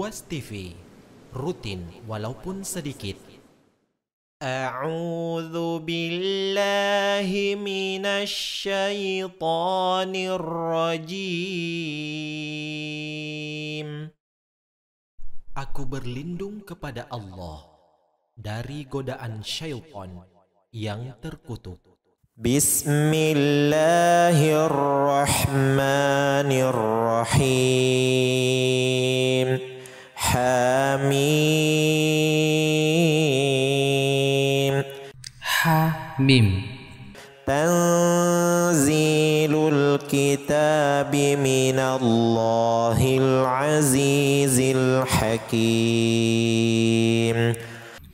Ruas TV rutin walaupun sedikit. A'udzu billahi minasy syaithanir rajim. Aku berlindung kepada Allah dari godaan syaitan yang terkutuk. Bismillahirrahmanirrahim. Ha Mim تنزيل الكتاب من الله العزيز الحكيم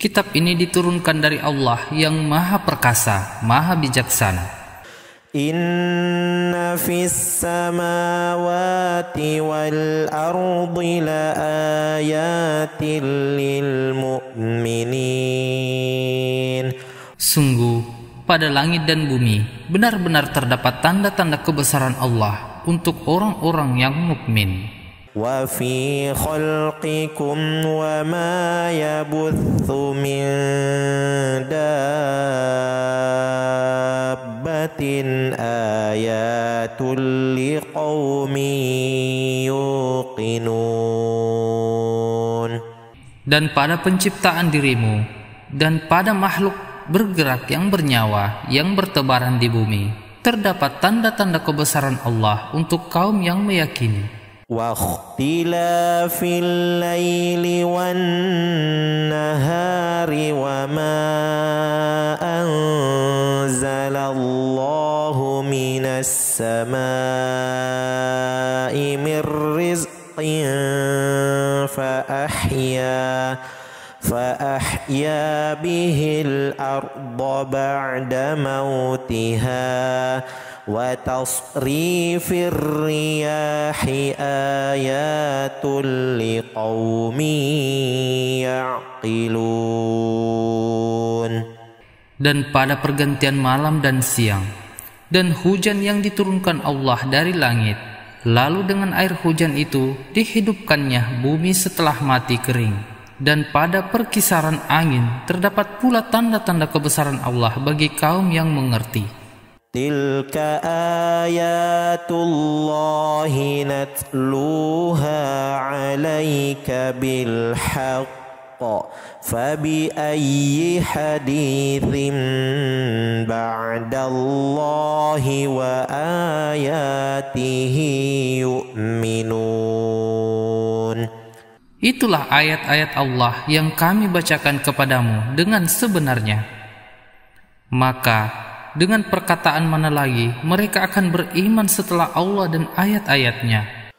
Kitab ini diturunkan dari Allah yang maha perkasa, maha bijaksana. إن في السماوات والأرض لآيات للمؤمنين Sungguh, pada langit dan bumi benar-benar terdapat tanda-tanda kebesaran Allah untuk orang-orang yang mukmin. وفي خلقكم وما يبث من دابة آيات لقوم يوقنون Dan pada penciptaan dirimu dan pada makhluk bergerak yang bernyawa yang bertebaran di bumi terdapat tanda-tanda kebesaran Allah untuk kaum yang meyakini. واختلاف الليل والنهار وما أنزل الله من السماء من رزق فأحيا فأحيا به الأرض بعد موتها وتصريف الرياح آيات لقوم يعقلون dan pada pergantian malam dan siang, dan hujan yang diturunkan Allah dari langit. Lalu dengan air hujan itu dihidupkannya bumi setelah mati kering. Dan pada perkisaran angin terdapat pula tanda-tanda kebesaran Allah bagi kaum yang mengerti. Tilka ayatullahi natluha alaika bilhaq Fabi ayyi hadithin ba'dallahi wa ayatihi yu'minun Itulah ayat-ayat Allah yang kami bacakan kepadamu dengan sebenarnya. Maka, dengan perkataan mana lagi mereka akan beriman setelah Allah dan ayat-ayatnya?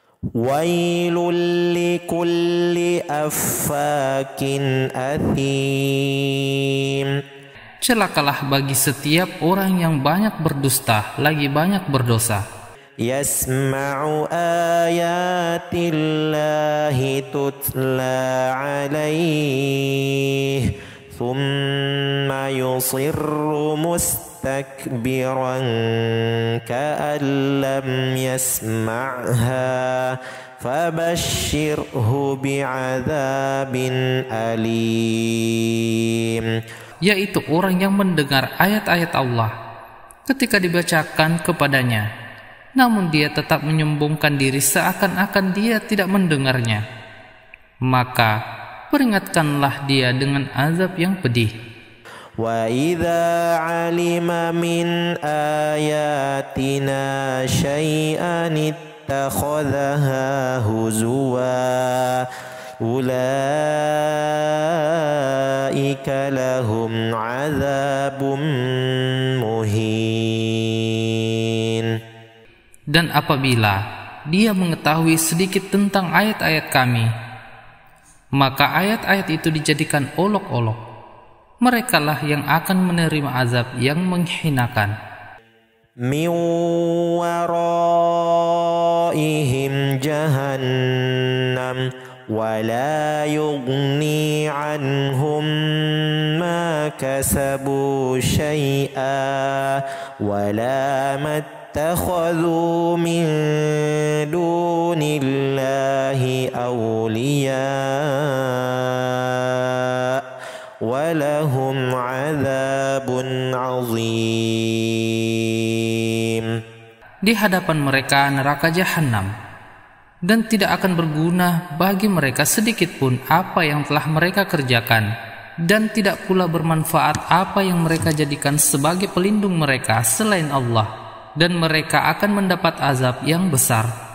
Celakalah bagi setiap orang yang banyak berdusta, lagi banyak berdosa. يسمع آيات الله تتلى عليه ثم يصر مستكبرا كأن لم يسمعها فبشره بعذاب أليم Yaitu orang yang mendengar ayat-ayat Allah ketika dibacakan kepadanya. Namun dia tetap menyombongkan diri seakan-akan dia tidak mendengarnya. Maka peringatkanlah dia dengan azab yang pedih. وإذا علم من آياتنا شيئا اتخذها هزوا أولئك لهم عذاب مهين Dan apabila dia mengetahui sedikit tentang ayat-ayat kami, maka ayat-ayat itu dijadikan olok-olok. Merekalah yang akan menerima azab yang menghinakan. من ورائهم جهنم ولا يغني عنهم ما كسبوا شيئا ولا ما اتخذوا من دون الله أولياء ولهم عذاب عظيم Di hadapan mereka neraka jahanam dan tidak akan berguna bagi mereka sedikit pun apa yang telah mereka kerjakan dan tidak pula bermanfaat apa yang mereka jadikan sebagai pelindung mereka selain Allah dan mereka akan mendapat azab yang besar.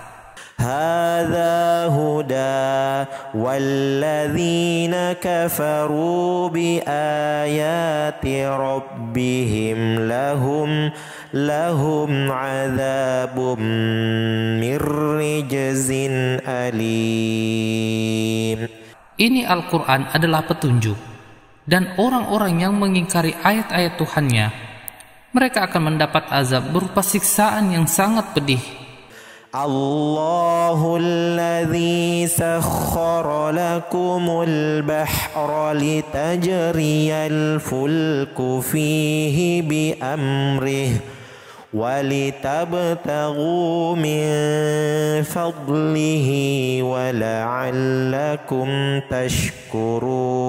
هذا هدى والذين كفروا بآيات ربهم لهم لهم عذاب من رجز أليم Ini Al-Quran adalah petunjuk dan orang-orang yang mengingkari ayat-ayat Tuhannya mereka akan mendapat azab berupa siksaan yang sangat pedih الله الذي سخر لكم البحر لتجري الفلك فيه بأمره ولتبتغوا من فضله ولعلكم تشكرون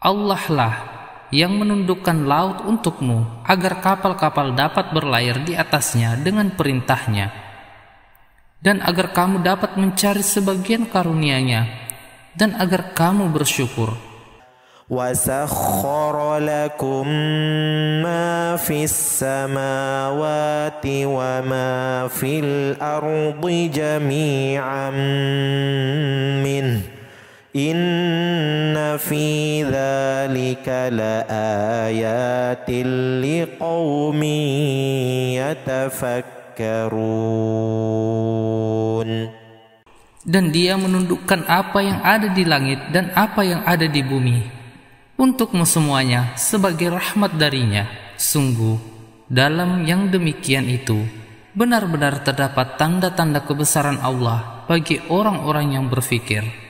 Allah lah yang menundukkan laut untukmu agar kapal-kapal dapat berlayar di atasnya dengan perintahnya dan agar kamu dapat mencari sebagian karunia-Nya dan agar kamu bersyukur وسخر لكم ما في السماوات وما في الأرض جميعا منه إن في ذلك لآيات لقوم يتفكرون dan dia menundukkan apa yang ada di langit dan apa yang ada di bumi untukmu semuanya sebagai rahmat darinya sungguh dalam yang demikian itu benar-benar terdapat tanda-tanda kebesaran Allah bagi orang-orang yang berfikir